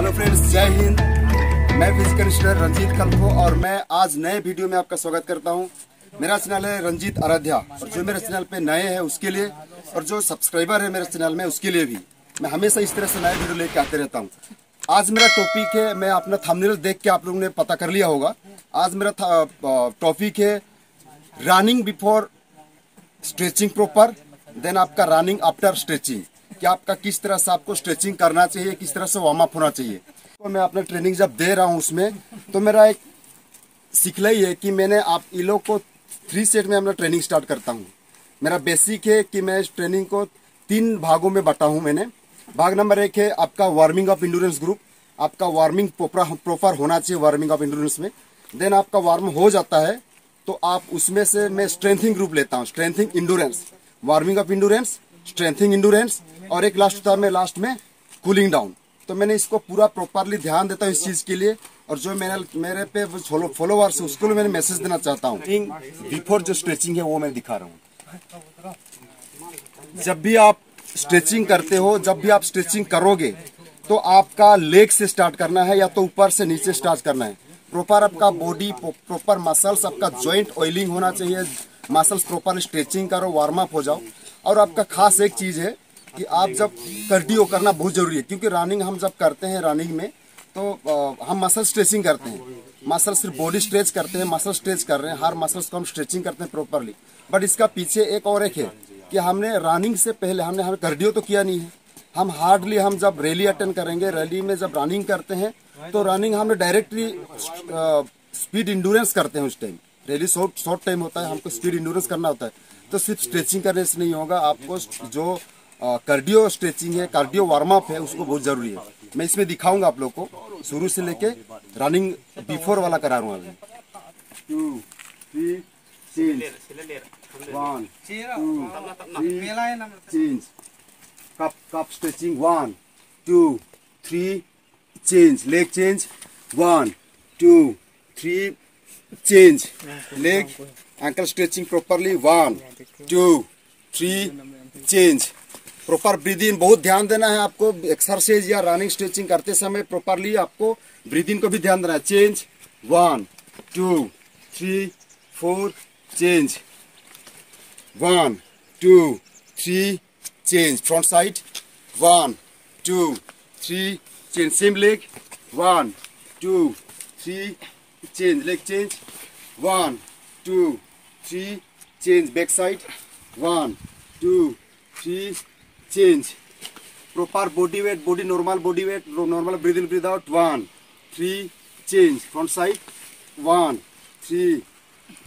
Hello friends जय हिंद मैं physical instructor Ranjit खलखो और मैं आज नए वीडियो में आपका स्वागत करता हूँ। मेरा चैनल है रंजीत आराध्या और जो मेरे चैनल पे नए हैं उसके लिए, और जो सब्सक्राइबर है मेरे चैनल में, उसके लिए भी। मैं हमेशा इस तरह से नए वीडियो लेके आते रहता हूँ। आज मेरा टॉपिक है, मैं अपना थंबनेल देख के आप लोगों ने पता कर लिया होगा। आज मेरा टॉपिक है running before stretching proper then आपका रनिंग आफ्टर स्ट्रेचिंग कि आपका किस तरह से आपको स्ट्रेचिंग करना चाहिए, किस तरह से वार्म अप होना चाहिए। तो मैं अपना ट्रेनिंग जब दे रहा हूँ उसमें तो मेरा एक सिखला ही है कि मैंने आप इन लोग को थ्री सेट में अपना ट्रेनिंग स्टार्ट करता हूँ। मेरा बेसिक है कि मैं इस ट्रेनिंग को तीन भागों में बांटा हूँ मैंने। भाग नंबर एक है आपका वार्मिंग ऑफ़ इंडोरेंस ग्रुप आपका वार्मिंग प्रॉपर होना चाहिए वार्मिंग ऑफ़ इंडोरेंस में। देन आपका वार्म हो जाता है तो आप उसमें से मैं स्ट्रेंथिंग ग्रुप लेता हूँ strengthening endurance warming of endurance strengthening endurance और एक लास्ट होता है मैं लास्ट में कूलिंग डाउन तो मैंने इसको पूरा प्रॉपरली ध्यान देता हूँ इस चीज़ के लिए और जो मैंने मेरे पे फॉलोवर्स है, उसको मैंने मैसेज देना चाहता हूँ। बिफोर जो स्ट्रेचिंग है वो मैं दिखा रहा हूँ। जब भी आप स्ट्रेचिंग करते हो, जब भी आप स्ट्रेचिंग करोगे तो आपका लेग से स्टार्ट करना है या तो ऊपर से नीचे स्टार्ट करना है। प्रॉपर आपका बॉडी प्रॉपर मसल्स आपका ज्वाइंट ऑयलिंग होना चाहिए। मसल्स प्रॉपर स्ट्रेचिंग करो वार्म अप हो जाओ। और आपका खास एक चीज़ है कि आप जब कार्डियो करना बहुत ज़रूरी है, क्योंकि रनिंग हम जब करते हैं रनिंग में तो हम मसल स्ट्रेचिंग करते हैं। मसल सिर्फ़ बॉडी स्ट्रेच करते हैं मसल स्ट्रेच कर रहे हैं, हर मसल्स को हम स्ट्रेचिंग करते हैं प्रॉपरली बट इसका पीछे एक और एक है कि हमने रनिंग से पहले, हमने हमें कार्डियो तो किया नहीं है। हम हार्डली हम जब रैली अटेंड करेंगे रैली में जब रनिंग करते हैं तो रनिंग हमने डायरेक्टली स्पीड इंडोरेंस करते हैं उस time really short short time होता है, हमको स्पीड इंडोरेंस करना होता है। तो सिर्फ़ स्ट्रेचिंग करने से नहीं होगा, आपको जो कार्डियो स्ट्रेचिंग है कार्डियो वार्म अप है, उसको बहुत ज़रूरी है। मैं इसमें दिखाऊँगा आप लोग को, शुरू से लेके रनिंग बिफोर वाला करा रहा हूँ change leg change one two three change leg ankle stretching properly. One, two, three, change. Proper breathe in बहुत ध्यान देना है आपको। एक्सरसाइज या रनिंग स्ट्रेचिंग करते समय प्रॉपरली आपको ब्रीद को भी ध्यान देना है। Change one two three four change one two three change front side one two three change same leg one two three change leg change one two three change back side one two three change. Proper body weight, body normal body weight normal breathe in breathe out one, three, change. Front side. One, three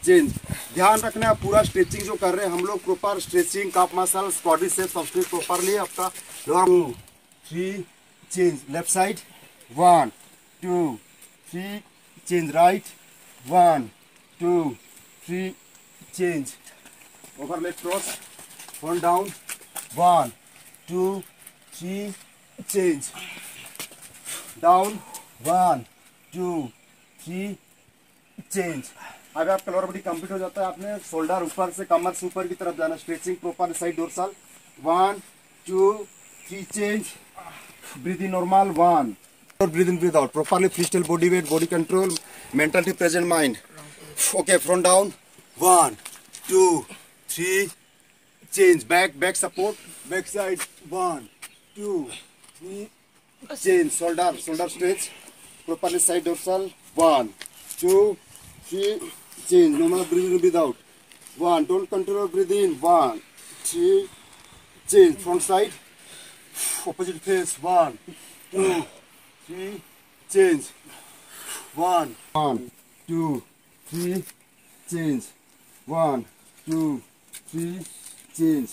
change ध्यान रखना है पूरा stretching जो कर रहे हैं हम लोग proper stretching calf muscle body से सब स्ट्रेच प्रॉपरली आपका lower three change left side one two three change right one two three change over left cross one down one two, three, change. Down, one, two, three, change. अगर आपका lower body complete हो जाता है आपने shoulder ऊपर से कमर से ऊपर की तरफ़ जाना stretching proper side dorsal one two three change in normal one और breathe out properly free style body weight body control mental to present mind okay front down One, two, three. Change back, back support, back side. One, two, three. Change shoulder, shoulder stretch. Properly side dorsal. One, two, three. Change. No more breathing without. One. Don't control breathe. One, three. Change front side. Opposite face. One, two, three. Change. One, one, two, three. Change. One, two, three change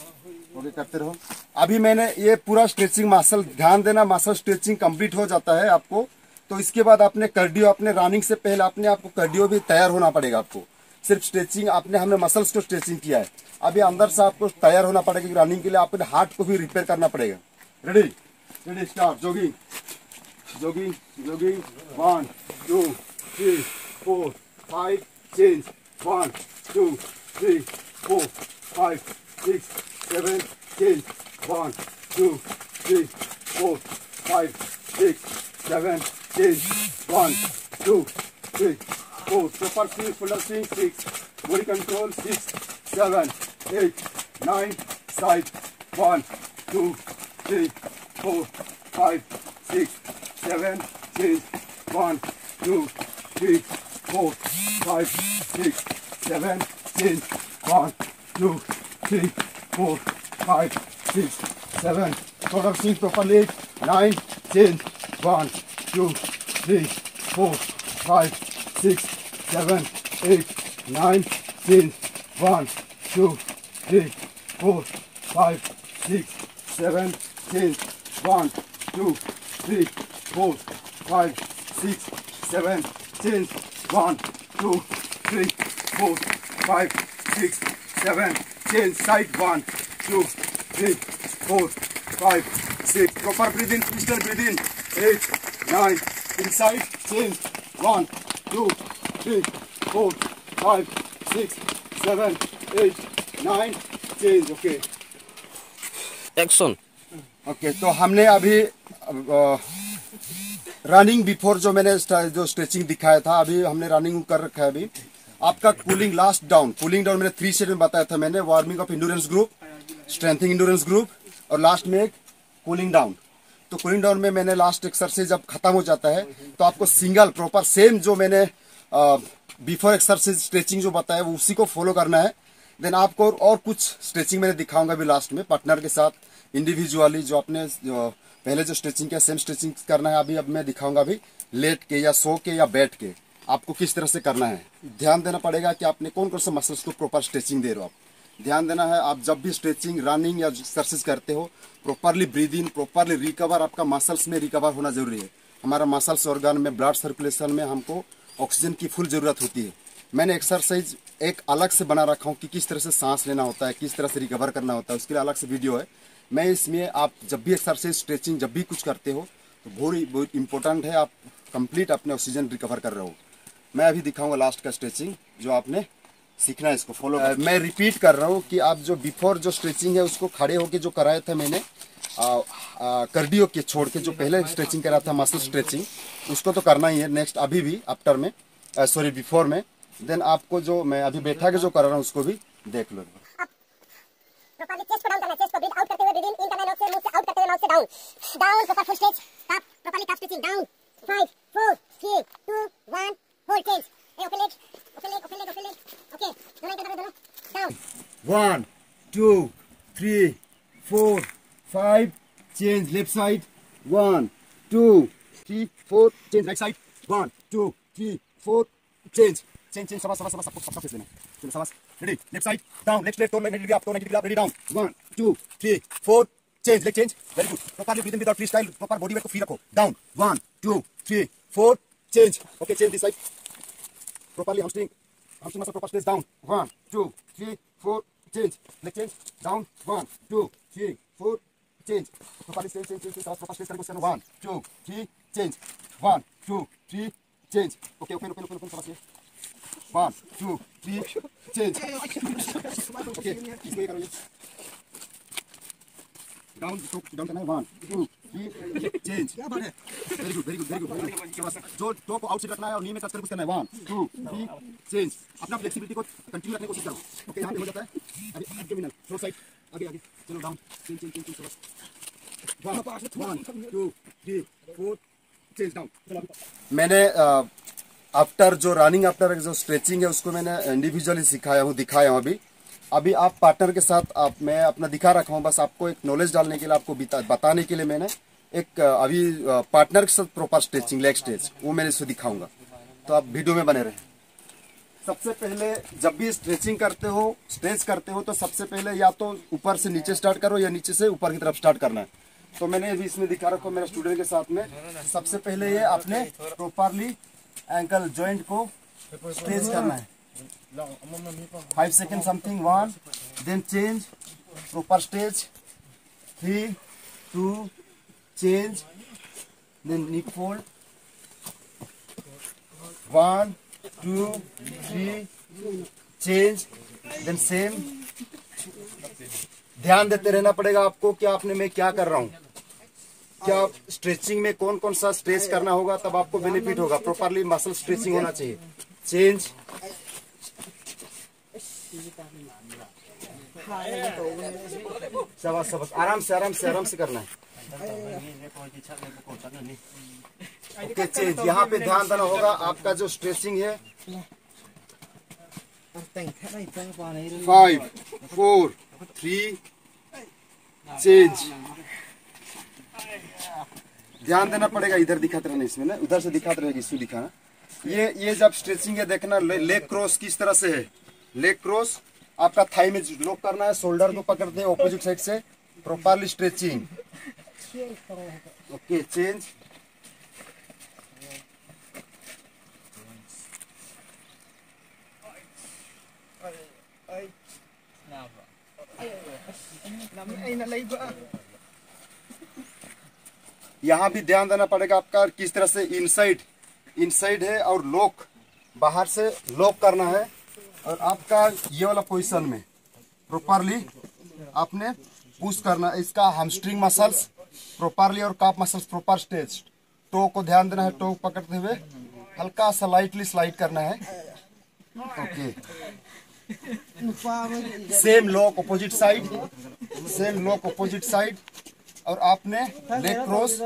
okay करते रहो अभी मैंने ये पूरा stretching muscle ध्यान देना muscle stretching complete हो जाता है आपको। तो इसके बाद आपने कार्डियो अपने रनिंग से पहले अपने आपको कार्डियो भी तैयार होना पड़ेगा आपको। सिर्फ़ स्ट्रेचिंग आपने हमने मसल्स को स्ट्रेचिंग किया है। अभी अंदर से आपको तैयार होना पड़ेगा रनिंग के लिए अपने हार्ट को भी रिपेयर करना पड़ेगा। Ready ready start jogging jogging jogging one two three four five change One, two, three, four, five, six, seven, eight. One, two, three, four, five, six, seven, eight. One, two, three, four. Proper swing, full of swing, six. Body control, six, seven, eight, nine. Side. One, two, three, four, five, six, seven, change. One, two, three, four, five six, seven, change, one, two, three, four, five, six, seven, shoulder swing properly, nine, change, one, two, three, four, five, six, seven, eight, nine, ten, one, two, three, four, five, six, seven, ten, one, two, three, four, five, six, seven, ten, one, two, three, four, five, six, seven, ten, side one, two, three, four, five, six. Proper breathe in, pistol breathe in. Eight, nine, inside, change. One, two, three, four, five, six, seven, eight, nine, change. Okay. Action okay तो हमने अभी running before जो मैंने जो stretching दिखाया था अभी हमने रनिंग कर रखा है अभी आपका cooling last down cooling down मैंने थ्री सेट में बताया था मैंने warming of endurance group strengthening endurance group और लास्ट में एक कूलिंग डाउन तो कूलिंग डाउन में मैंने लास्ट एक्सरसाइज जब खत्म हो जाता है तो आपको सिंगल प्रॉपर सेम जो मैंने बिफोर एक्सरसाइज स्ट्रेचिंग जो बताया वो उसी को फॉलो करना है. देन आपको और, कुछ स्ट्रेचिंग मैंने दिखाऊँगा अभी लास्ट में पार्टनर के साथ इंडिविजुअली जो आपने जो पहले जो स्ट्रेचिंग किया सेम स्ट्रेचिंग करना है अभी अब मैं दिखाऊँगा अभी लेट के या सो के या बैठ के. आपको किस तरह से करना है? ध्यान देना पड़ेगा कि आपने कौन कौन से मसल्स को प्रॉपर स्ट्रेचिंग दे रहे हो आप। ध्यान देना है, आप जब भी स्ट्रेचिंग रनिंग या एक्सरसाइज करते हो properly breathe in properly recover आपका मसल्स में रिकवर होना ज़रूरी है। हमारा मसल्स ऑर्गन में ब्लड सर्कुलेशन में हमको ऑक्सीजन की फुल ज़रूरत होती है। मैंने एक्सरसाइज एक अलग से बना रखा हूँ कि किस तरह से सांस लेना होता है, किस तरह से रिकवर करना होता है, उसके लिए अलग से वीडियो है। मैं इसमें आप जब भी एक्सरसाइज स्ट्रेचिंग जब भी कुछ करते हो तो बहुत बहुत इंपॉर्टेंट है आप कंप्लीट अपने ऑक्सीजन रिकवर कर रहे हो। मैं अभी दिखाऊँगा लास्ट का स्ट्रेचिंग जो आपने सीखना है इसको फॉलो uh, मैं रिपीट कर रहा हूँ कि आप जो बिफोर जो स्ट्रेचिंग है उसको खड़े होके जो कराया था मैंने कर्डियो के छोड़ के जो पहले स्ट्रेचिंग करा था मसल स्ट्रेचिंग उसको तो करना ही है। नेक्स्ट अभी भी आफ्टर में uh, सॉरी बिफोर में देन आपको जो मैं अभी बैठा के जो कर रहा हूँ उसको भी देख लो। Down One, two, three, four, five. Change left side. One, two, three, four. Change right side. One, two, three, four. Change. Change, change. Sabas, sabas, sabas. सबका फेस लेना. चलो sabas. Ready. Left side. Down. Next left. Turn 90 degree up. Turn 90 degree up. Ready. Down. One, two, three, four. Change. Leg change. Very good. Properly breathe in without freestyle. Proper body weight को free रखो. Down. One, two, three, four. Change. Okay. Change this side. properly hamstring hamstring muscle proper stretch down one two three four change, leg change, down, one, two, three, four, change. Proper stance, change, change, change, proper stance, position, one, two, three, change, one, two, three, change. Okay, open, open, open, open, open. One, two, three, change. okay, this way, Down, down, down, one, two, change क्या बात है very good very good very good जो को out से रखना है और नी में टच करना है. वन टू थ्री चेंज अपना फ्लेक्सिबिलिटी को कंटिन्यू रखने की कोशिश करो. ओके यहाँ पे हो जाता है. अभी एब्डोमिनल साइड आगे आगे. चलो down change change change four change down मैंने आफ्टर जो रनिंग आफ्टर जो स्ट्रेचिंग है, उसको मैंने इंडिविजुअली सिखाया हूँ, दिखाया हूँ अभी. अभी आप पार्टनर के साथ आप, मैं अपना दिखा रखा हूँ, बस आपको एक नॉलेज डालने के लिए, आपको बताने के लिए मैंने एक अभी पार्टनर के साथ प्रॉपर स्ट्रेचिंग लेग स्ट्रेच वो मैंने इसको दिखाऊँगा। तो आप वीडियो में बने रहें। सबसे पहले जब भी स्ट्रेचिंग करते हो स्ट्रेच करते हो तो सबसे पहले या तो ऊपर से नीचे स्टार्ट करो या नीचे से ऊपर की तरफ़ स्टार्ट करना है। तो मैंने अभी इसमें दिखा रखा मेरे स्टूडेंट के साथ में। सबसे पहले ये आपने प्रॉपरली एंकल जॉइंट को स्ट्रेच करना है। Five second something one then change proper stretch three two change then knee fold one, two, three, change, then same. ध्यान देते रहना पड़ेगा आपको कि आपने मैं क्या कर रहा हूँ। क्या स्ट्रेचिंग में कौन कौन सा स्ट्रेच करना होगा तब आपको बेनिफिट होगा। प्रॉपरली मसल स्ट्रेचिंग होना चाहिए। चेंज आराम से आराम से आराम से करना है। ओके यहाँ पे ध्यान देना होगा, आपका जो स्ट्रेचिंग है। फाइव फोर थ्री चेंज ध्यान देना पड़ेगा, इधर दिखाते रहना इसमें, ना? उधर से दिखाते रहेगी इसको दिखाना। ये ये जब स्ट्रेचिंग है देखना ले, लेग क्रॉस किस तरह से है? लेग क्रॉस आपका थाई में लॉक करना है शोल्डर को पकड़ते हैं ऑपोजिट साइड से प्रॉपरली स्ट्रेचिंग ओके चेंज यहाँ भी ध्यान देना पड़ेगा आपका किस तरह से इनसाइड इनसाइड है और लॉक बाहर से लॉक करना है। और आपका ये वाला पोजीशन में प्रॉपरली आपने पुश करना इसका हमस्ट्रिंग मसल्स प्रॉपरली और calf muscles proper stage toe को ध्यान देना है टो पकड़ते हुए। हल्का सा लाइटली स्लाइड करना है। Okay same lock opposite side same lock opposite side और आपने leg cross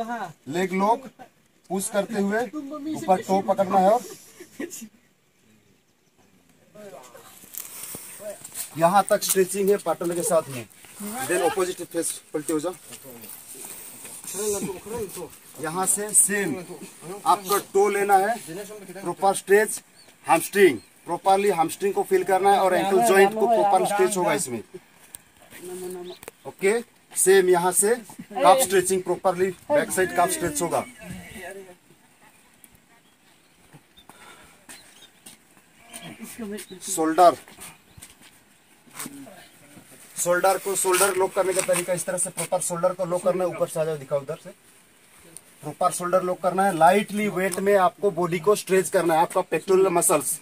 leg lock push करते हुए ऊपर टो पकड़ना है और यहाँ तक स्ट्रेचिंग है पार्टनर के साथ में। देन ऑपोजिट फेस पलटे हो जाओ। यहाँ से सेम आपका टो लेना है proper stretch hamstring properly hamstring को फील करना है और एंकल जॉइंट को प्रॉपर स्ट्रेच होगा इसमें। ओके सेम यहाँ से। Calf stretching properly back side calf stretch होगा। शोल्डर शोल्डर को शोल्डर लॉक करने का तरीका इस तरह से प्रॉपर शोल्डर को लॉक करना है। ऊपर से आ जाओ, दिखाओ उधर से। प्रॉपर शोल्डर लॉक करना है। लाइटली वेट में आपको बॉडी को स्ट्रेच करना है। आपका पेक्टोरियल मसल्स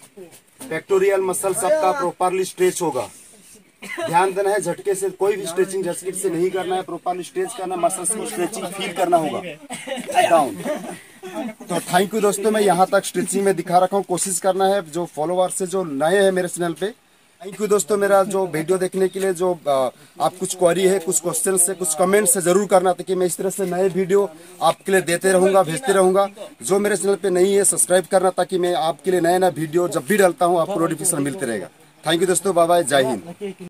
पेक्टोरियल मसल्स आपका प्रॉपरली स्ट्रेच होगा। ध्यान देना है, झटके से कोई भी स्ट्रेचिंग झटके से नहीं करना है प्रॉपरली स्ट्रेच करना मसल्स को स्ट्रेचिंग फील करना होगा। डाउन तो थैंक यू दोस्तों, मैं यहाँ तक स्ट्रेचिंग में दिखा रखा हूँ। कोशिश करना है जो फॉलोअर्स से जो नए हैं मेरे चैनल पे। थैंक यू दोस्तों, मेरा जो वीडियो देखने के लिए जो आप कुछ क्वारी है, कुछ क्वेश्चन से कुछ कमेंट से ज़रूर करना ताकि मैं इस तरह से नए वीडियो आपके लिए देते रहूँगा, भेजते रहूँगा। जो मेरे चैनल पे नहीं है सब्सक्राइब करना ताकि मैं आपके लिए नया नया वीडियो जब भी डालता हूँ, आपको नोटिफिकेशन मिलते रहेगा। थैंक यू दोस्तों बाय जय हिंद।